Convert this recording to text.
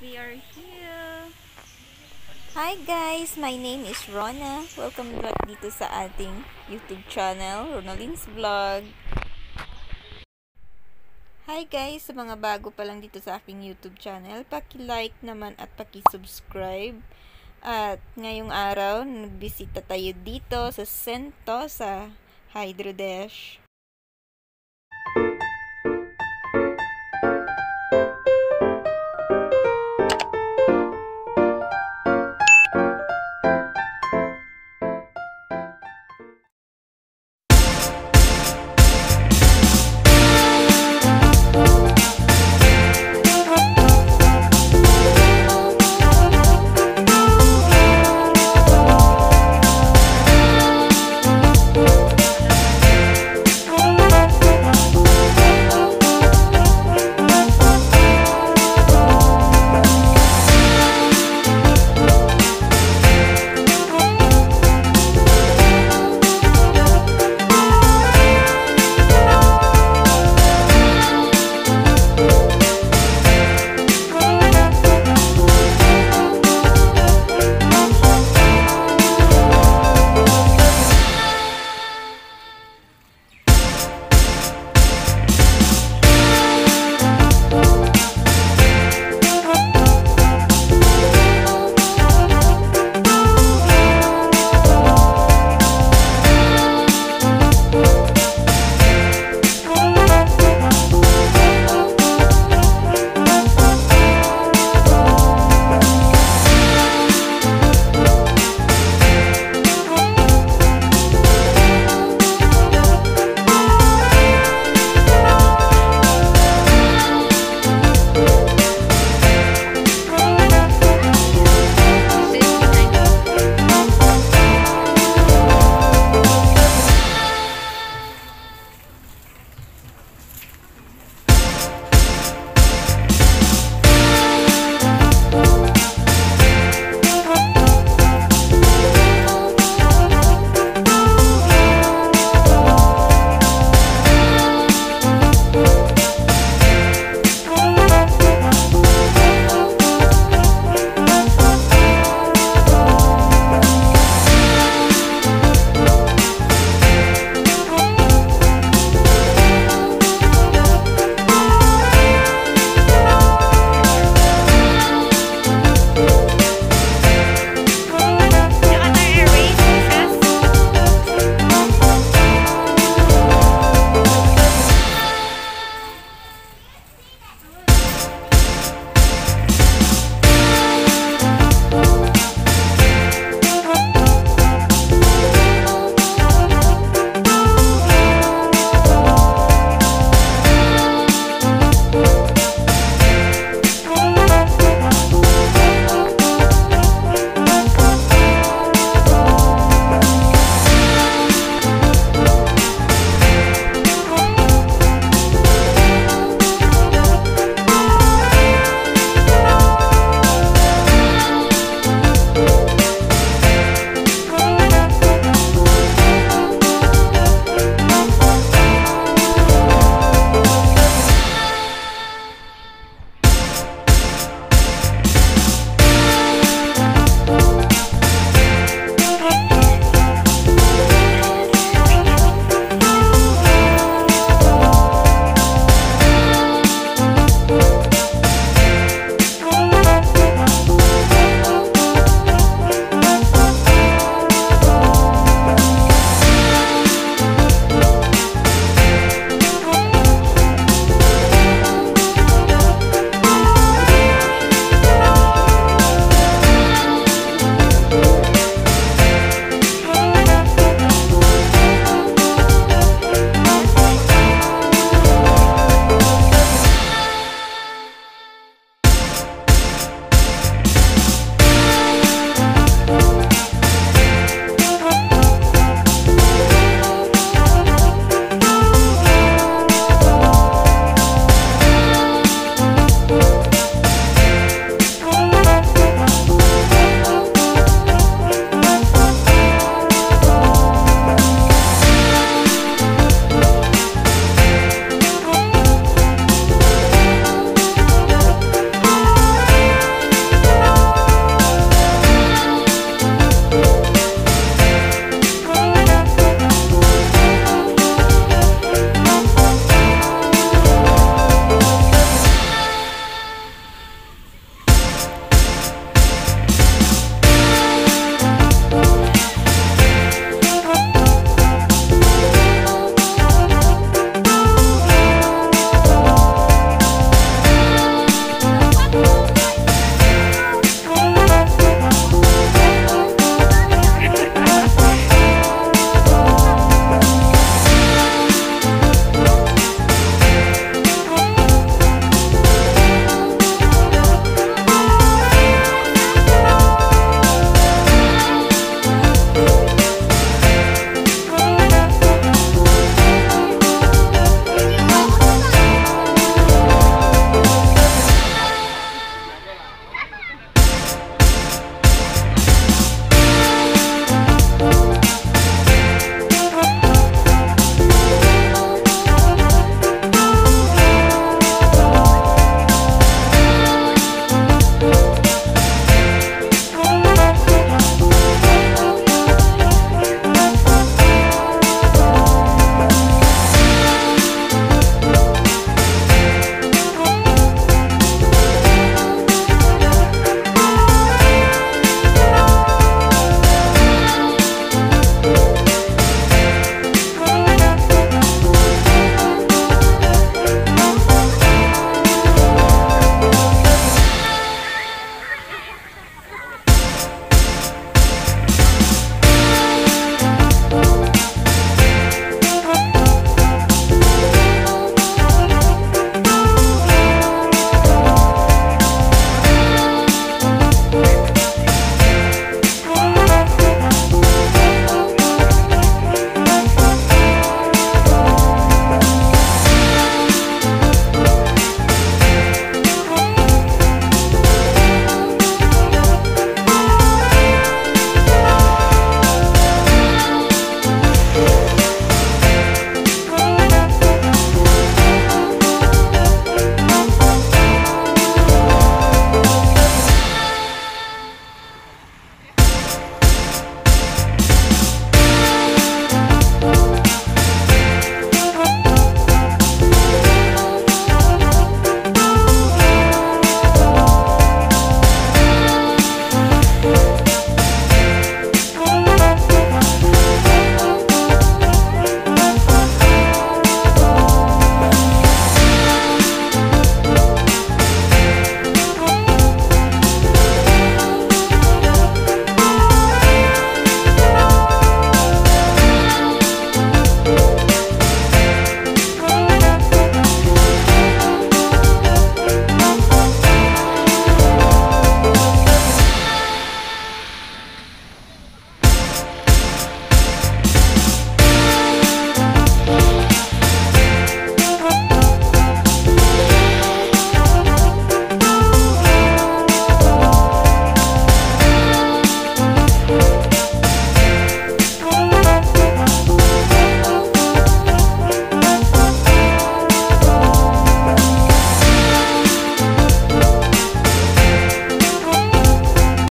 we are here. Hi guys, my name is Rona. Welcome back dito sa ating YouTube channel, Ronaldin's Vlog. Hi guys, sa mga bago pa lang dito sa aking YouTube channel, paki-like naman at paki-subscribe. At ngayong araw, nagbisita tayo dito sa Sentosa Hydrodesh.